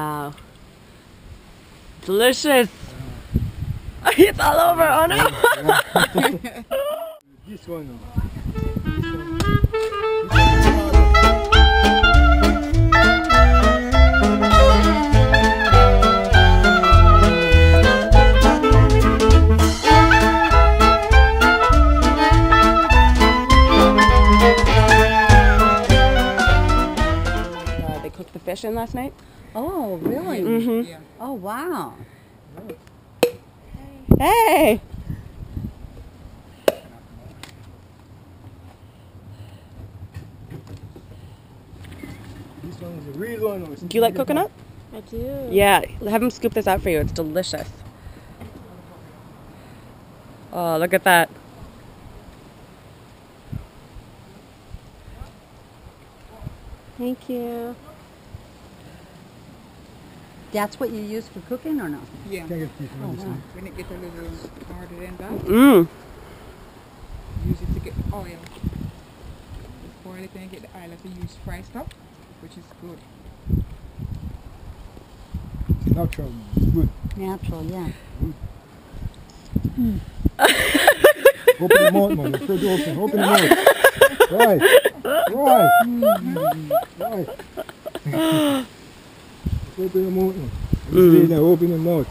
Wow. Delicious. Oh, it's all over. Oh no. This one. They cooked the fish in last night. Oh, really? Mm-hmm. Yeah. Oh, wow. Hey. This one is a real one. Do you like coconut? I do. Yeah. Have him scoop this out for you. It's delicious. Oh, look at that. Thank you. That's what you use for cooking or no? Yeah. Can I get this one? When it get a little harder than that, Mmm. use it to get the oil. Before it can get the oil, if you use fried stuff, which is good. Natural. Good. Natural, yeah. Mm. Open the mouth, man. You're open. Open the mouth. Right. Right. Mm. Right. open the mouth, man. Mm. Now, open the mouth.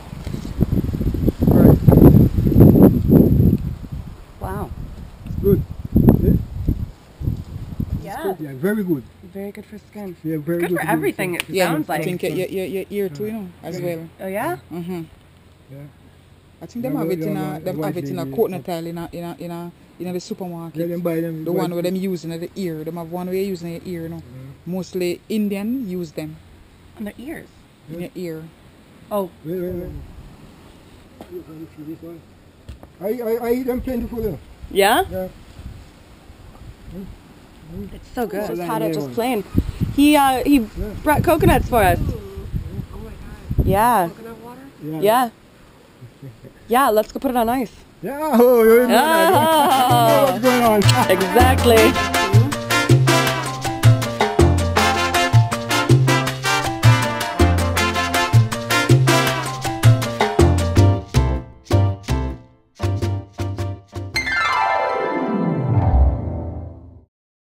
Right. Wow. Good. Yeah? Yeah. Yeah, very good. Very good for skin. Yeah, very Good good. for do everything. it. It sounds I like. think your, your, your ear too, you know, as well. Oh yeah. Mm-hmm. Yeah. I think Yeah, them have it in a, them white have it in a lady, coconut oil in a, in a, in a, in a the supermarket. Yeah, them buy them. The buy one where them using at the ear. Them have one where you using your ear, you know. Mostly Indian use them On their ears. In your ear. Oh. Wait, wait, wait. You can see this one. I, I, I eat them plentiful. you know. Yeah. Yeah. It's so good. So Just then had it just plain. He uh he brought coconuts for us. Yeah. Yeah. Yeah. Yeah. Let's go put it on ice. Yeah. Oh, you know Ah, what's going on. exactly.